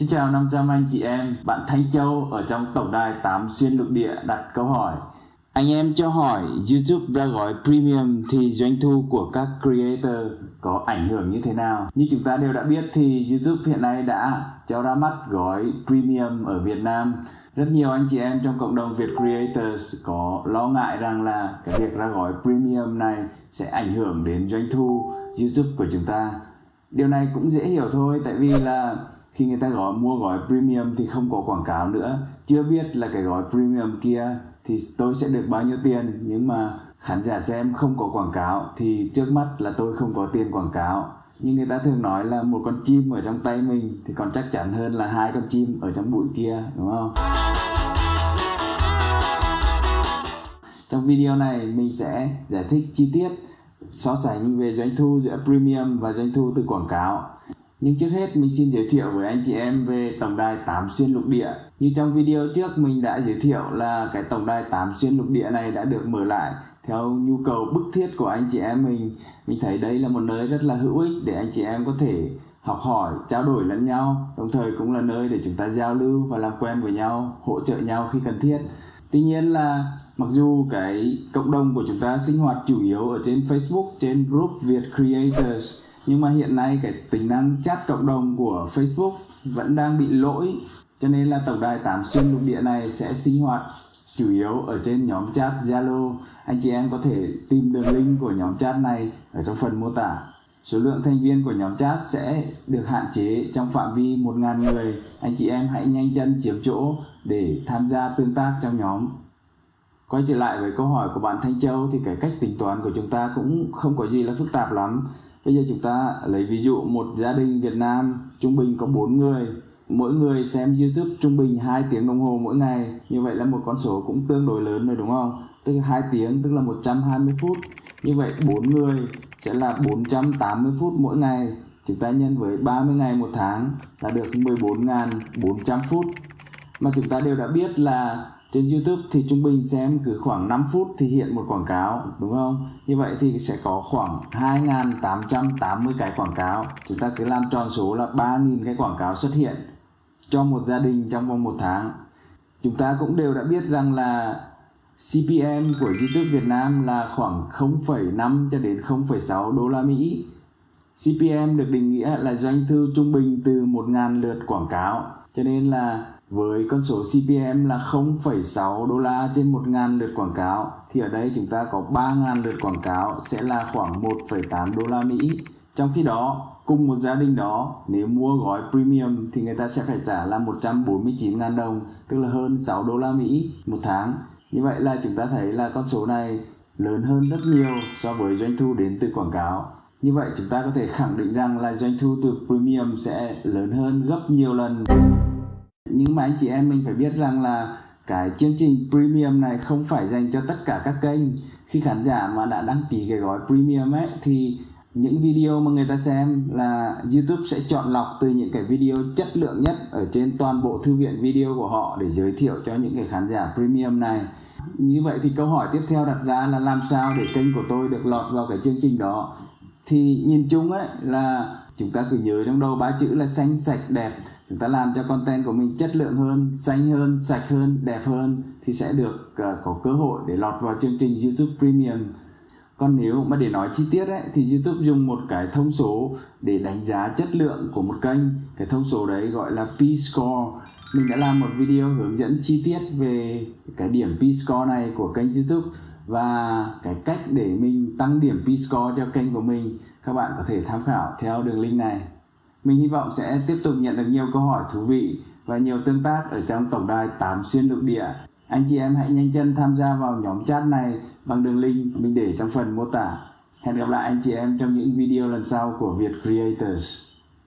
Xin chào 500 anh chị em, bạn Thanh Châu ở trong tổng đài 8 xuyên lục địa đặt câu hỏi. Anh em cho hỏi YouTube ra gói Premium thì doanh thu của các creator có ảnh hưởng như thế nào? Như chúng ta đều đã biết thì YouTube hiện nay đã cho ra mắt gói Premium ở Việt Nam. Rất nhiều anh chị em trong cộng đồng Việt Creators có lo ngại rằng là cái việc ra gói Premium này sẽ ảnh hưởng đến doanh thu YouTube của chúng ta. Điều này cũng dễ hiểu thôi tại vì là khi người ta gói mua gói premium thì không có quảng cáo nữa. Chưa biết là cái gói premium kia thì tôi sẽ được bao nhiêu tiền, nhưng mà khán giả xem không có quảng cáo thì trước mắt là tôi không có tiền quảng cáo. Nhưng người ta thường nói là một con chim ở trong tay mình thì còn chắc chắn hơn là hai con chim ở trong bụi kia, đúng không? Trong video này mình sẽ giải thích chi tiết, so sánh về doanh thu giữa premium và doanh thu từ quảng cáo nhưng trước hết mình xin giới thiệu với anh chị em về tổng đài 8 xuyên lục địa. Như trong video trước mình đã giới thiệu là cái tổng đài 8 xuyên lục địa này đã được mở lại theo nhu cầu bức thiết của anh chị em mình. Mình thấy đây là một nơi rất là hữu ích để anh chị em có thể học hỏi, trao đổi lẫn nhau, đồng thời cũng là nơi để chúng ta giao lưu và làm quen với nhau, hỗ trợ nhau khi cần thiết. Tuy nhiên là mặc dù cái cộng đồng của chúng ta sinh hoạt chủ yếu ở trên Facebook, trên group Việt Creators nhưng mà hiện nay cái tính năng chat cộng đồng của Facebook vẫn đang bị lỗi. Cho nên là tổng đài 8 xuyên lục địa này sẽ sinh hoạt chủ yếu ở trên nhóm chat Zalo. Anh chị em có thể tìm đường link của nhóm chat này ở trong phần mô tả. Số lượng thành viên của nhóm chat sẽ được hạn chế trong phạm vi 1.000 người. Anh chị em hãy nhanh chân chiếm chỗ để tham gia tương tác trong nhóm. Quay trở lại với câu hỏi của bạn Thanh Châu thì cái cách tính toán của chúng ta cũng không có gì là phức tạp lắm bây giờ chúng ta lấy ví dụ một gia đình Việt Nam, trung bình có 4 người. Mỗi người xem YouTube trung bình 2 tiếng đồng hồ mỗi ngày. Như vậy là một con số cũng tương đối lớn rồi đúng không? Tức là 2 tiếng, tức là 120 phút. Như vậy 4 người sẽ là 480 phút mỗi ngày. Chúng ta nhân với 30 ngày một tháng là được 14.400 phút. Mà chúng ta đều đã biết là trên YouTube thì trung bình xem cứ khoảng 5 phút thì hiện một quảng cáo đúng không? Như vậy thì sẽ có khoảng 2.880 cái quảng cáo. Chúng ta cứ làm tròn số là 3.000 cái quảng cáo xuất hiện cho một gia đình trong vòng một tháng. Chúng ta cũng đều đã biết rằng là CPM của YouTube Việt Nam là khoảng 0,5 cho đến 0,6 đô la Mỹ. CPM được định nghĩa là doanh thu trung bình từ 1.000 lượt quảng cáo. Cho nên là với con số CPM là 0,6 đô la trên 1.000 lượt quảng cáo thì ở đây chúng ta có 3.000 lượt quảng cáo sẽ là khoảng 1,8 đô la Mỹ. Trong khi đó, cùng một gia đình đó nếu mua gói premium thì người ta sẽ phải trả là 149.000 đồng, tức là hơn 6 đô la Mỹ một tháng. Như vậy là chúng ta thấy là con số này lớn hơn rất nhiều so với doanh thu đến từ quảng cáo. Như vậy chúng ta có thể khẳng định rằng là doanh thu từ premium sẽ lớn hơn gấp nhiều lần nhưng mà anh chị em mình phải biết rằng là cái chương trình premium này không phải dành cho tất cả các kênh khi khán giả mà đã đăng ký cái gói premium ấy, thì những video mà người ta xem là YouTube sẽ chọn lọc từ những cái video chất lượng nhất ở trên toàn bộ thư viện video của họ để giới thiệu cho những cái khán giả premium này. Như vậy thì câu hỏi tiếp theo đặt ra là làm sao để kênh của tôi được lọt vào cái chương trình đó. Thì nhìn chung ấy là, chúng ta cứ nhớ trong đầu ba chữ là xanh sạch đẹp chúng ta làm cho content của mình chất lượng hơn xanh hơn sạch hơn đẹp hơn thì sẽ được uh, có cơ hội để lọt vào chương trình YouTube Premium. Còn nếu mà để nói chi tiết ấy, thì YouTube dùng một cái thông số để đánh giá chất lượng của một kênh. Cái thông số đấy gọi là P-score. Mình đã làm một video hướng dẫn chi tiết về cái điểm P-score này của kênh YouTube và cái cách để mình tăng điểm P-score cho kênh của mình. Các bạn có thể tham khảo theo đường link này mình hy vọng sẽ tiếp tục nhận được nhiều câu hỏi thú vị và nhiều tương tác ở trong tổng đài 8 xuyên lục địa. Anh chị em hãy nhanh chân tham gia vào nhóm chat này bằng đường link mình để trong phần mô tả. Hẹn gặp lại anh chị em trong những video lần sau của Việt Creators.